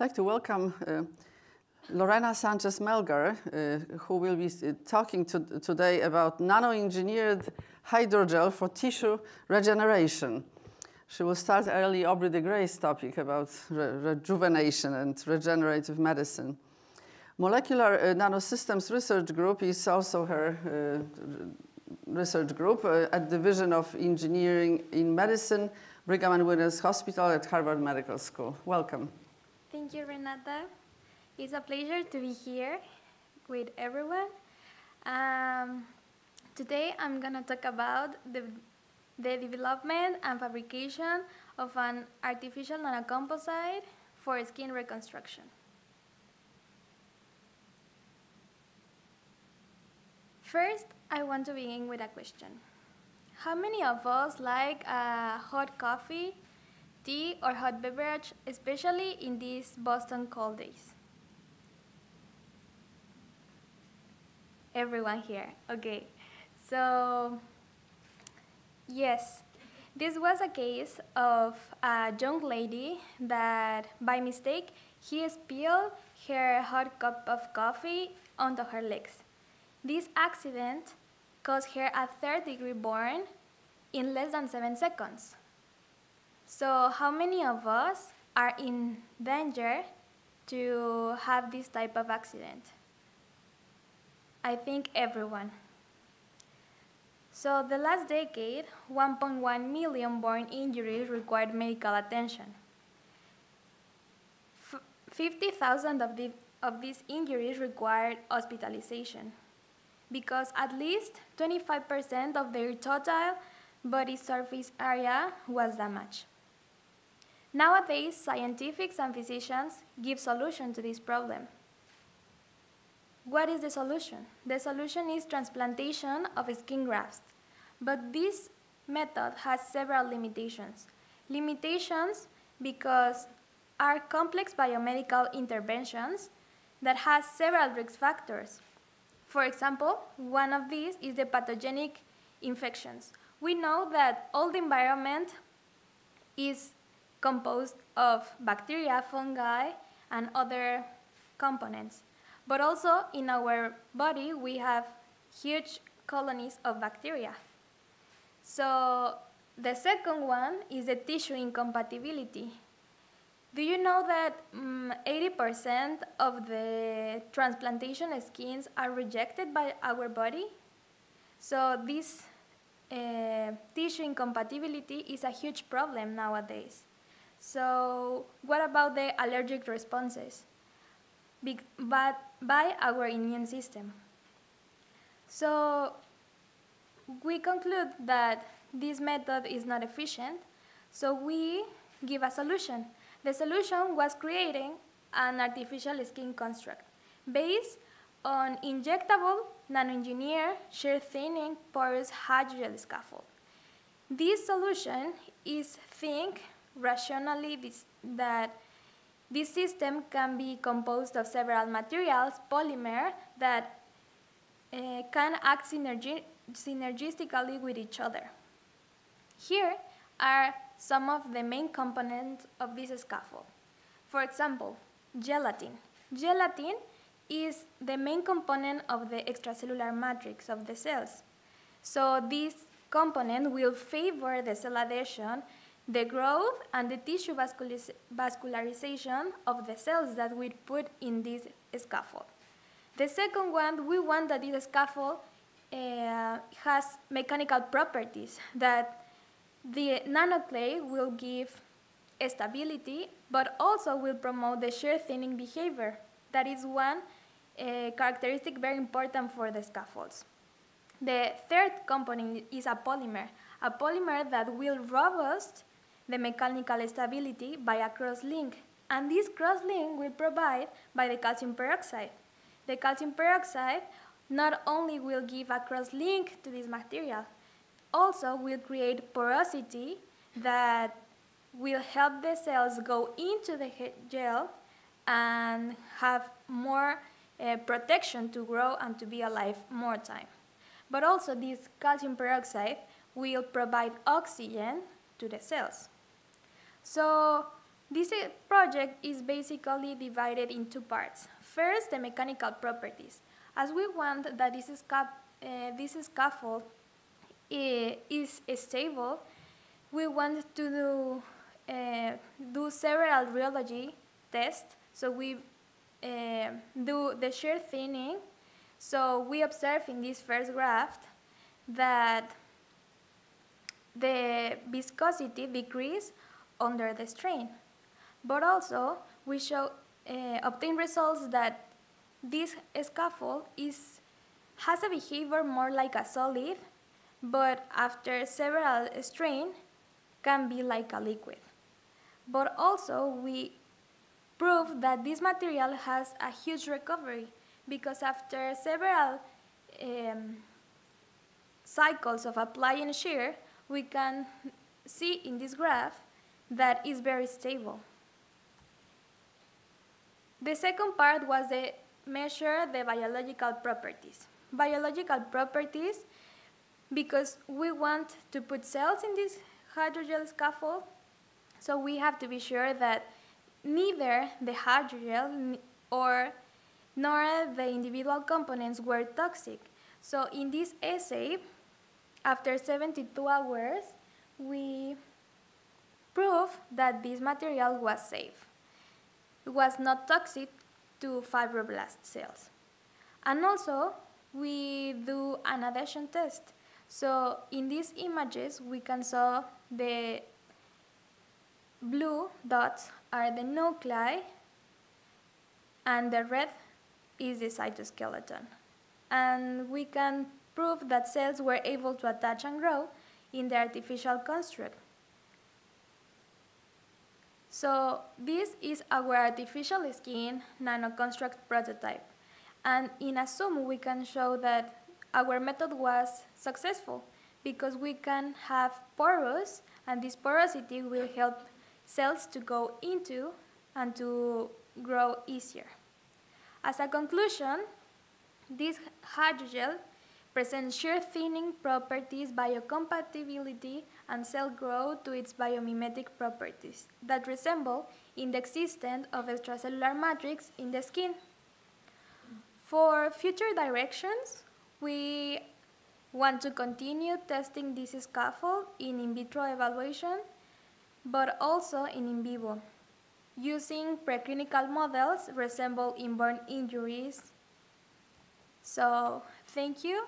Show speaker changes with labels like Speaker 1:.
Speaker 1: I'd like to welcome uh, Lorena Sanchez Melgar, uh, who will be uh, talking to, today about nano-engineered hydrogel for tissue regeneration. She will start early Aubrey de Grey's topic about re rejuvenation and regenerative medicine. Molecular uh, Nanosystems Research Group is also her uh, research group uh, at Division of Engineering in Medicine, Brigham and Women's Hospital at Harvard Medical School. Welcome.
Speaker 2: Thank you, Renata. It's a pleasure to be here with everyone. Um, today I'm going to talk about the the development and fabrication of an artificial nanocomposite for skin reconstruction. First, I want to begin with a question. How many of us like a hot coffee, tea, or hot beverage, especially in these Boston cold days? Everyone here, okay. So Yes, this was a case of a young lady that, by mistake, he spilled her hot cup of coffee onto her legs. This accident caused her a third degree burn in less than seven seconds. So, how many of us are in danger to have this type of accident? I think everyone. So the last decade, 1.1 million burn injuries required medical attention. 50,000 of, the, of these injuries required hospitalization because at least 25% of their total body surface area was damaged. Nowadays, scientists and physicians give solution to this problem. What is the solution? The solution is transplantation of skin grafts. But this method has several limitations. Limitations because are complex biomedical interventions that has several risk factors. For example, one of these is the pathogenic infections. We know that all the environment is composed of bacteria, fungi, and other components. But also in our body, we have huge colonies of bacteria. So the second one is the tissue incompatibility. Do you know that 80% um, of the transplantation skins are rejected by our body? So this uh, tissue incompatibility is a huge problem nowadays. So what about the allergic responses? Be but by our immune system. So we conclude that this method is not efficient, so we give a solution. The solution was creating an artificial skin construct based on injectable nanoengineered shear thinning porous hydrogel scaffold. This solution is think rationally this, that this system can be composed of several materials, polymer, that uh, can act synergi synergistically with each other. Here are some of the main components of this scaffold. For example, gelatin. Gelatin is the main component of the extracellular matrix of the cells. So this component will favor the cell adhesion the growth and the tissue vascularization of the cells that we put in this scaffold. The second one, we want that this scaffold uh, has mechanical properties that the nanoclay will give stability, but also will promote the shear thinning behavior. That is one uh, characteristic very important for the scaffolds. The third component is a polymer, a polymer that will robust the mechanical stability by a cross-link. And this cross-link will provide by the calcium peroxide. The calcium peroxide not only will give a cross-link to this material, also will create porosity that will help the cells go into the gel and have more uh, protection to grow and to be alive more time. But also this calcium peroxide will provide oxygen to the cells. So This project is basically divided in two parts. First, the mechanical properties. As we want that this, uh, this scaffold uh, is stable, we want to do, uh, do several rheology tests. So we do the shear thinning. So we observe in this first graph that the viscosity decrease under the strain. But also, we show uh, obtain results that this scaffold is, has a behavior more like a solid, but after several strain, can be like a liquid. But also, we prove that this material has a huge recovery because after several um, cycles of applying shear, we can see in this graph that is very stable. The second part was the measure the biological properties. Biological properties because we want to put cells in this hydrogel scaffold, so we have to be sure that neither the hydrogel or nor the individual components were toxic. So in this assay, after 72 hours, we proved that this material was safe. It was not toxic to fibroblast cells. And also, we do an adhesion test. So in these images, we can saw the blue dots are the nuclei, and the red is the cytoskeleton. And we can prove that cells were able to attach and grow in the artificial construct. So this is our artificial skin nanoconstruct prototype. And in Assume, we can show that our method was successful because we can have porous, and this porosity will help cells to go into and to grow easier. As a conclusion, this hydrogel presents shear thinning properties, biocompatibility, and cell growth to its biomimetic properties that resemble in the existence of extracellular matrix in the skin. For future directions, we want to continue testing this scaffold in in vitro evaluation, but also in in vivo, using preclinical models resemble inborn injuries. So, thank you.